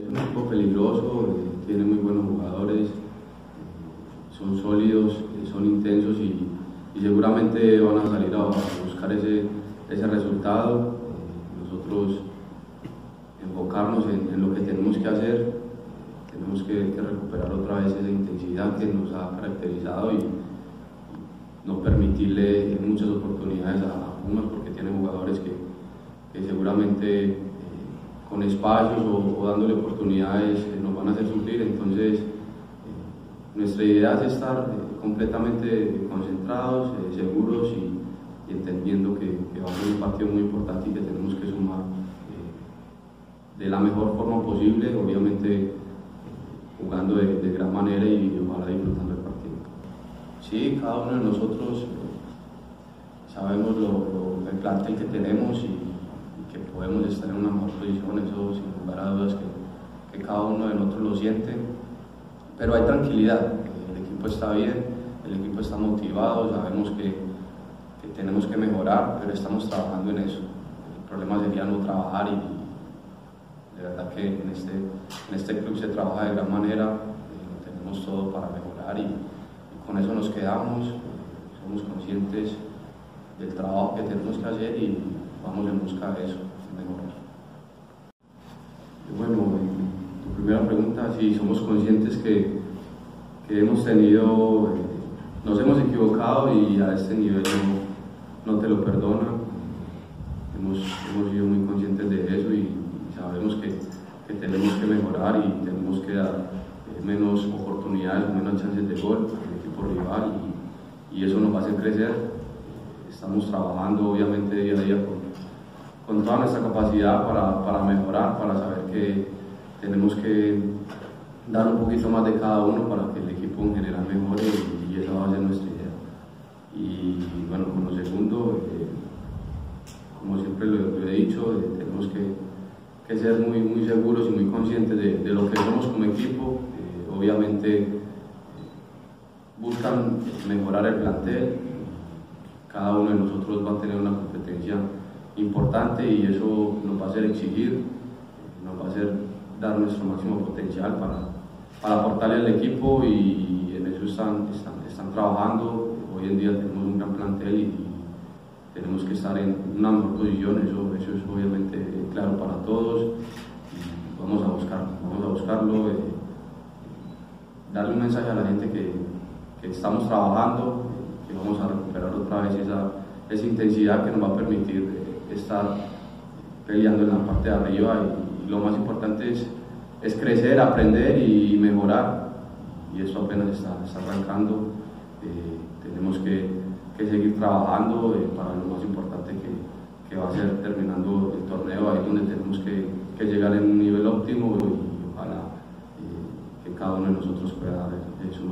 Es un equipo peligroso, tiene muy buenos jugadores, son sólidos, son intensos y, seguramente van a salir a, buscar ese, ese resultado. nosotros enfocarnos en, lo que tenemos que hacer, tenemos que, que, recuperar otra vez esa intensidad que nos ha caracterizado y, no permitirle muchas oportunidades a, a Pumas porque tiene jugadores que, que seguramente con espacios o, dándole oportunidades nos van a hacer sufrir. Entonces, eh, nuestra idea es estar eh, completamente concentrados, eh, seguros y, entendiendo que, va a ser un partido muy importante y que tenemos que sumar de la mejor forma posible, obviamente jugando de, gran manera y ojalá disfrutando el partido. Sí, cada uno de nosotros sabemos lo, el plantel que tenemos y que podemos estar en una mejor posición, eso sin lugar a dudas que, que cada uno de nosotros lo siente, pero hay tranquilidad, el equipo está bien, el equipo está motivado, sabemos que, que tenemos que mejorar, pero estamos trabajando en eso. El problema sería no trabajar y, de verdad que en este, en este club se trabaja de gran manera, eh, tenemos todo para mejorar y, y, con eso nos quedamos, somos conscientes del trabajo que tenemos que hacer y vamos en busca de eso, mejorar. Bueno, tu primera pregunta, si somos conscientes que, que hemos tenido, eh, nos hemos equivocado y a este nivel no, no te lo perdona. Hemos, hemos, sido muy conscientes de eso y, sabemos que, que, tenemos que mejorar y tenemos que dar eh, menos oportunidades, menos chances de gol al equipo rival y, y, eso nos va a hacer crecer. Estamos trabajando obviamente día a día con, con toda nuestra capacidad para, para, mejorar, para saber que tenemos que dar un poquito más de cada uno para que el equipo en general mejore y, esa va a ser nuestra idea. Y bueno, con lo segundo, eh, como siempre lo, he dicho, eh, tenemos que, que, ser muy, muy seguros y muy conscientes de, de lo que somos como equipo. Eh, obviamente buscan mejorar el plantel, cada uno de nosotros va a tener una competencia importante y eso nos va a hacer exigir, nos va a hacer dar nuestro máximo potencial para, para aportarle al equipo y en eso están, están, trabajando. Hoy en día tenemos un gran plantel y, tenemos que estar en una mejor posición, eso, eso es obviamente claro para todos. Y vamos a buscar, vamos a buscarlo, eh, darle un mensaje a la gente que, estamos trabajando, que vamos a recuperar otra vez esa, esa intensidad que nos va a permitir estar peleando en la parte de arriba y, lo más importante es, es, crecer, aprender y mejorar. Y eso apenas está, arrancando. Eh, tenemos que, seguir trabajando eh, para lo más importante que, que, va a ser terminando el torneo, ahí donde tenemos que, llegar en un nivel óptimo y, ojalá eh, que cada uno de nosotros pueda dar su